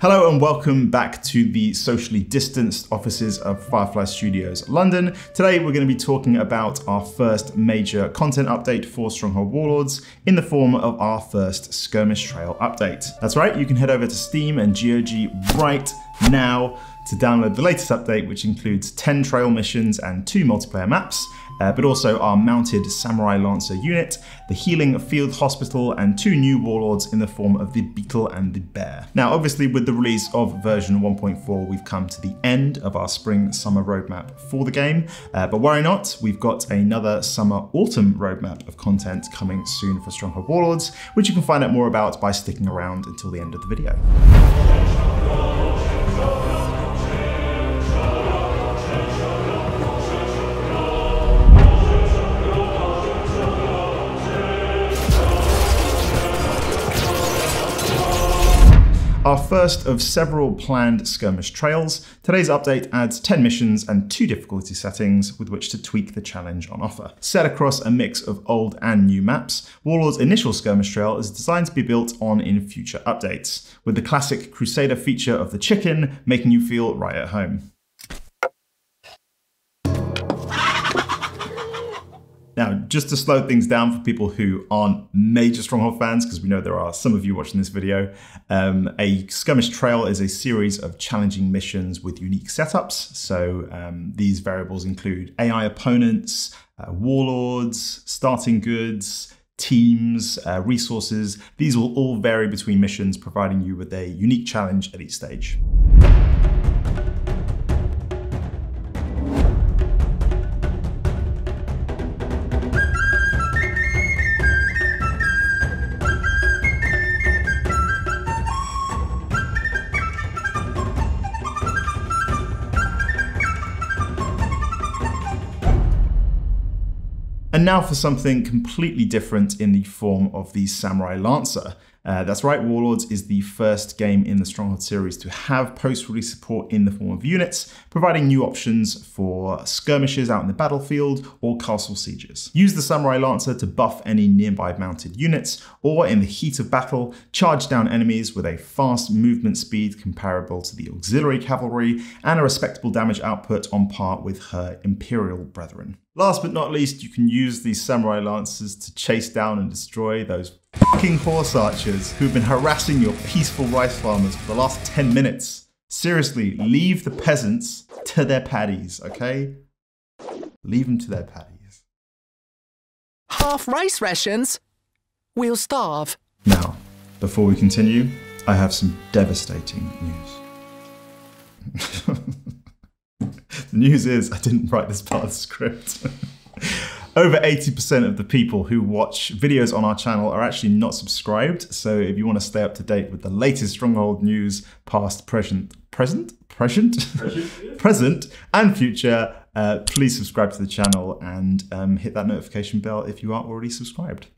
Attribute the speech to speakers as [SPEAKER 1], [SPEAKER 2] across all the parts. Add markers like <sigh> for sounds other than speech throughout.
[SPEAKER 1] Hello and welcome back to the socially distanced offices of Firefly Studios London. Today we're going to be talking about our first major content update for Stronghold Warlords in the form of our first Skirmish Trail update. That's right, you can head over to Steam and GOG right now to download the latest update, which includes 10 trail missions and two multiplayer maps, uh, but also our mounted Samurai Lancer unit, the Healing Field Hospital, and two new warlords in the form of the Beetle and the Bear. Now, obviously, with the release of version 1.4, we've come to the end of our spring summer roadmap for the game, uh, but worry not, we've got another summer autumn roadmap of content coming soon for Stronghold Warlords, which you can find out more about by sticking around until the end of the video. Our first of several planned skirmish trails, today's update adds 10 missions and two difficulty settings with which to tweak the challenge on offer. Set across a mix of old and new maps, Warlord's initial skirmish trail is designed to be built on in future updates, with the classic Crusader feature of the chicken making you feel right at home. Now, just to slow things down for people who aren't major Stronghold fans, because we know there are some of you watching this video, um, a skirmish trail is a series of challenging missions with unique setups. So um, these variables include AI opponents, uh, warlords, starting goods, teams, uh, resources. These will all vary between missions, providing you with a unique challenge at each stage. And now for something completely different in the form of the Samurai Lancer. Uh, that's right, Warlords is the first game in the Stronghold series to have post-release support in the form of units, providing new options for skirmishes out in the battlefield or castle sieges. Use the Samurai Lancer to buff any nearby mounted units, or in the heat of battle, charge down enemies with a fast movement speed comparable to the auxiliary cavalry and a respectable damage output on par with her Imperial brethren. Last but not least, you can use these Samurai lances to chase down and destroy those fucking horse archers who've been harassing your peaceful rice farmers for the last 10 minutes. Seriously, leave the peasants to their paddies, okay? Leave them to their paddies.
[SPEAKER 2] Half rice rations? We'll starve.
[SPEAKER 1] Now, before we continue, I have some devastating news. <laughs> news is I didn't write this part of the script. <laughs> over 80% of the people who watch videos on our channel are actually not subscribed. So if you want to stay up to date with the latest Stronghold news, past, present, present, present, present, <laughs> present and future, uh, please subscribe to the channel and um, hit that notification bell if you aren't already subscribed.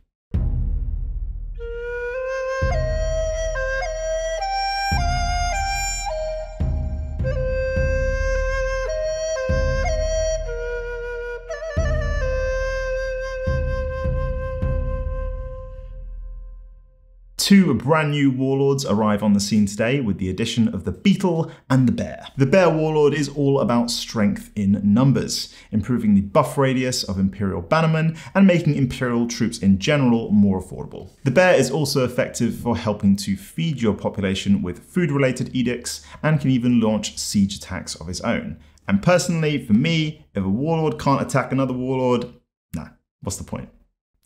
[SPEAKER 1] Two brand new warlords arrive on the scene today with the addition of the Beetle and the Bear. The Bear warlord is all about strength in numbers, improving the buff radius of Imperial bannermen and making Imperial troops in general more affordable. The Bear is also effective for helping to feed your population with food-related edicts and can even launch siege attacks of his own. And personally, for me, if a warlord can't attack another warlord, nah, what's the point?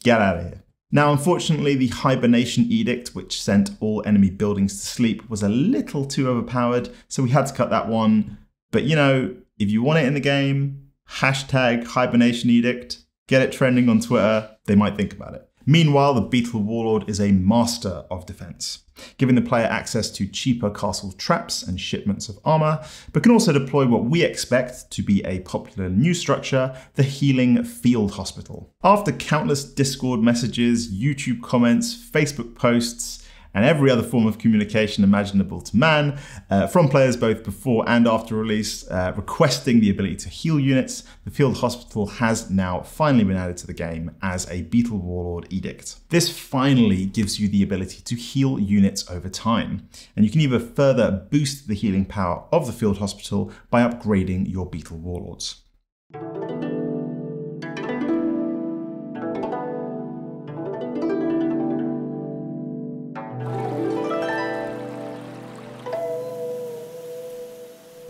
[SPEAKER 1] Get out of here. Now, unfortunately, the hibernation edict, which sent all enemy buildings to sleep, was a little too overpowered, so we had to cut that one. But you know, if you want it in the game, hashtag hibernation edict, get it trending on Twitter, they might think about it. Meanwhile, the Beetle Warlord is a master of defense, giving the player access to cheaper castle traps and shipments of armor, but can also deploy what we expect to be a popular new structure, the Healing Field Hospital. After countless Discord messages, YouTube comments, Facebook posts, and every other form of communication imaginable to man uh, from players both before and after release, uh, requesting the ability to heal units. The Field Hospital has now finally been added to the game as a Beetle Warlord edict. This finally gives you the ability to heal units over time, and you can even further boost the healing power of the Field Hospital by upgrading your Beetle Warlords.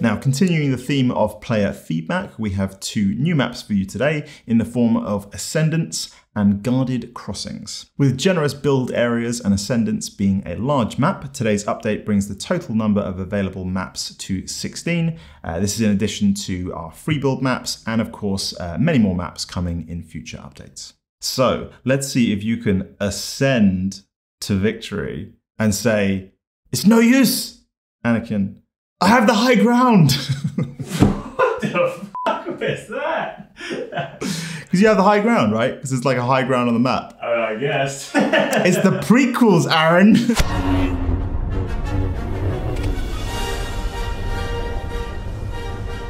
[SPEAKER 1] Now, continuing the theme of player feedback, we have two new maps for you today in the form of Ascendants and Guarded Crossings. With generous build areas and Ascendants being a large map, today's update brings the total number of available maps to 16. Uh, this is in addition to our free build maps and, of course, uh, many more maps coming in future updates. So let's see if you can ascend to victory and say, It's no use, Anakin. I have the high ground.
[SPEAKER 3] what the fuck was that? <laughs>
[SPEAKER 1] Because you have the high ground, right? Because it's like a high ground on the map.
[SPEAKER 3] Oh, I guess. <laughs>
[SPEAKER 1] it's the prequels, Aaron.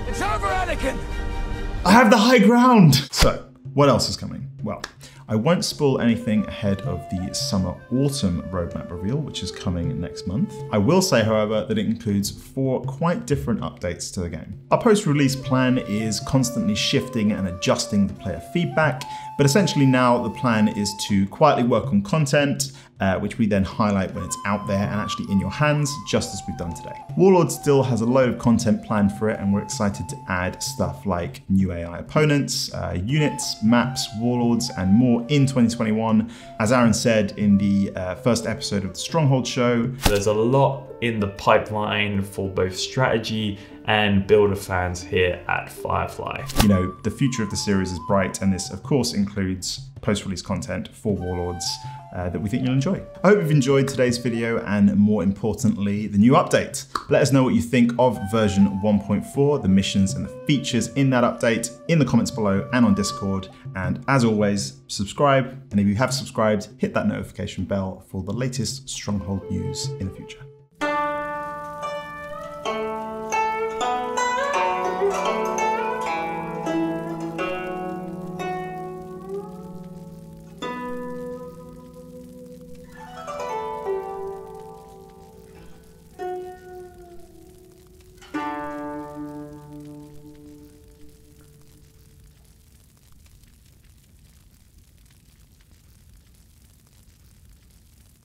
[SPEAKER 2] It's over, Anakin!
[SPEAKER 1] I have the high ground. So, what else is coming? Well, I won't spoil anything ahead of the summer autumn roadmap reveal, which is coming next month. I will say, however, that it includes four quite different updates to the game. Our post release plan is constantly shifting and adjusting the player feedback, but essentially now the plan is to quietly work on content, uh, which we then highlight when it's out there and actually in your hands, just as we've done today. Warlord still has a load of content planned for it, and we're excited to add stuff like new AI opponents, uh, units, maps, warlords, and more in 2021. As Aaron said in the uh, first episode of the Stronghold show,
[SPEAKER 3] there's a lot in the pipeline for both strategy and builder fans here at Firefly.
[SPEAKER 1] You know, the future of the series is bright, and this, of course, includes post release content for Warlords uh, that we think you'll enjoy. I hope you've enjoyed today's video and more importantly, the new update. Let us know what you think of version 1.4, the missions and the features in that update in the comments below and on Discord. And as always, subscribe. And if you have subscribed, hit that notification bell for the latest Stronghold news in the future.